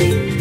You.